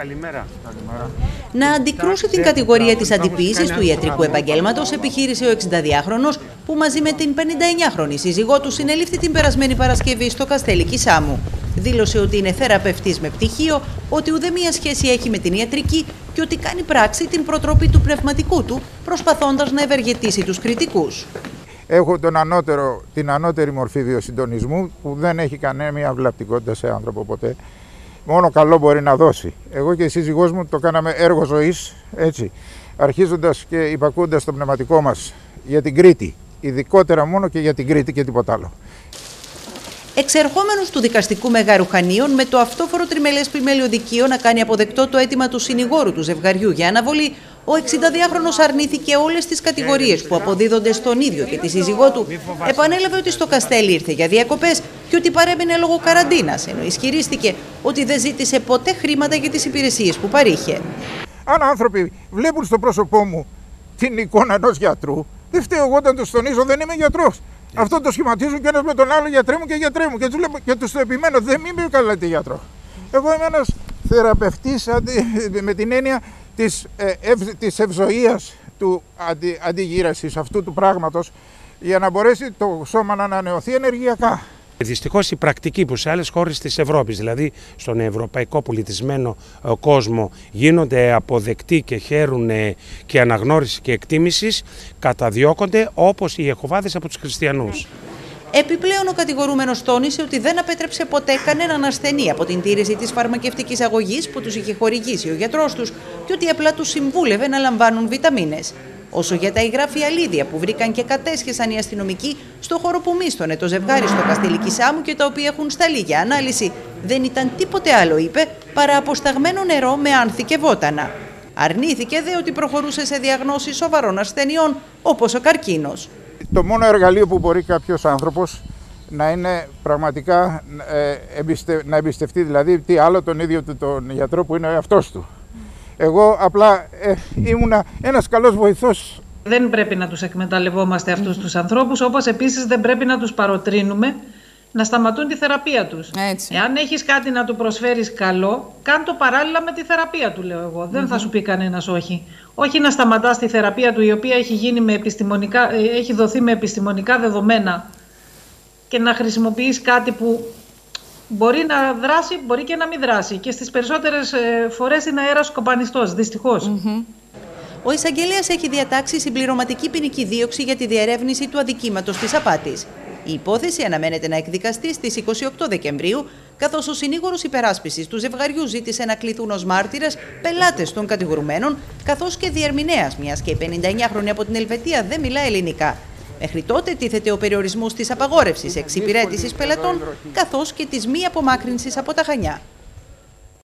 Καλημέρα. Να αντικρούσει την κατηγορία της αντιποίησης του ιατρικού επαγγέλματος επιχείρησε ο 62χρονος που μαζί με την 59χρονη σύζυγό του συνελήφθη την περασμένη Παρασκευή στο Καστέλι Κισάμου. Δήλωσε ότι είναι θεραπευτής με πτυχίο, ότι ουδέμια σχέση έχει με την ιατρική και ότι κάνει πράξη την προτροπή του πνευματικού του, προσπαθώντας να ευεργετήσει τους κριτικούς. Έχω τον ανώτερο, την ανώτερη μορφή βιοσυντονισμού που δεν έχει κανένα βλαπτικότητα σε άνθρωπο ποτέ. Μόνο καλό μπορεί να δώσει. Εγώ και η σύζυγός μου το κάναμε έργο ζωής, έτσι, αρχίζοντας και υπακούντας το πνευματικό μας για την Κρήτη. Ειδικότερα μόνο και για την Κρήτη και τίποτα άλλο. Εξερχόμενος του δικαστικού Μεγαρουχανίων με το αυτόφορο τριμελές πλημέλιο δικείο να κάνει αποδεκτό το αίτημα του συνηγόρου του ζευγαριού για αναβολή, ο 62χρονο αρνήθηκε όλες τις κατηγορίες που αποδίδονται στον ίδιο και τη σύζυγό του. Επανέλαβε ότι στο Καστέλι ήρθε για διακοπές και ότι παρέμεινε λόγω καραντίνας, ενώ ισχυρίστηκε ότι δεν ζήτησε ποτέ χρήματα για τις υπηρεσίες που παρήχε. Αν άνθρωποι βλέπουν στο πρόσωπό μου την εικόνα ενός γιατρού, δεν φταίω εγώ όταν του τονίζω, δεν είμαι γιατρός. Αυτό το σχηματίζουν και ένας με τον άλλο γιατρέ μου και γιατρέ μου. Και τους και τους το επιμένω, δεν είμαι καλά τη γιατρό. Εγώ είμαι ένας θεραπευτής με την έννοια της ε, της ευζοίας του αντι, αντιγύρασης αυτού του πράγματος για να μπορέσει το σώμα να ανανεωθεί ενεργειακά. Δυστυχώς η πρακτική που σε άλλες χώρες της Ευρώπης, δηλαδή στον ευρωπαϊκό πολιτισμένο ε, κόσμο, γίνονται αποδεκτοί και χαίρουν ε, και αναγνώριση και εκτίμησης, καταδιώκονται όπως οι Εχοβάδε από τους Χριστιανούς. Επιπλέον, ο κατηγορούμενος τόνισε ότι δεν απέτρεψε ποτέ κανέναν ασθενή από την τήρηση της φαρμακευτικής αγωγής που τους είχε χορηγήσει ο γιατρός τους και ότι απλά τους συμβούλευε να λαμβάνουν βιταμίνες. Όσο για τα υγράφια λίδια που βρήκαν και κατέσχεσαν οι αστυνομικοί στο χώρο που μίστονε το ζευγάρι στο Καστήλι Σάμου και τα οποία έχουν σταλεί για ανάλυση, δεν ήταν τίποτε άλλο, είπε, παρά αποσταγμένο νερό με άνθη και βότανα. Αρνήθηκε δε ότι προχωρούσε σε διαγνώσεις σοβαρών ασθενειών, όπως ο καρκίνος. Το μόνο εργαλείο που μπορεί κάποιος άνθρωπος να είναι πραγματικά ε, να εμπιστευτεί, δηλαδή τι άλλο τον ίδιο του τον γιατρό που είναι ο εαυτός του. Εγώ απλά ε, ήμουνα ένας καλός βοηθός. Δεν πρέπει να τους εκμεταλλευόμαστε αυτούς τους ανθρώπους, όπως επίσης δεν πρέπει να τους παροτρύνουμε να σταματούν τη θεραπεία τους. Έτσι. Εάν έχεις κάτι να του προσφέρεις καλό, κάν το παράλληλα με τη θεραπεία του, λέω εγώ. Δεν θα σου πει κανένας όχι. Όχι να σταματάς τη θεραπεία του, η οποία έχει, γίνει με επιστημονικά, ε, έχει δοθεί με επιστημονικά δεδομένα και να χρησιμοποιείς κάτι που μπορεί να δράσει, μπορεί και να μην δράσει. Και στις περισσότερες ε, φορές είναι αέρας κοπανιστός, δυστυχώς. Ο εισαγγελέας έχει διατάξει συμπληρωματική ποινική δίωξη για τη διερεύνηση του αδικήματος της απάτης. Η υπόθεση αναμένεται να εκδικαστεί στις 28 Δεκεμβρίου, καθώς ο συνήγορος υπεράσπισης του ζευγαριού ζήτησε να κληθούν ως μάρτυρες πελάτες των κατηγορουμένων, καθώς και διερμηνέας, μιας και η 59χρονη από την Ελβετία δεν μιλά ελληνικά. Μέχρι τότε τίθεται ο περιορισμός της απαγόρευσης εξυπηρέτησης πελατών καθώς και της μη απομάκρυνσης από τα Χανιά.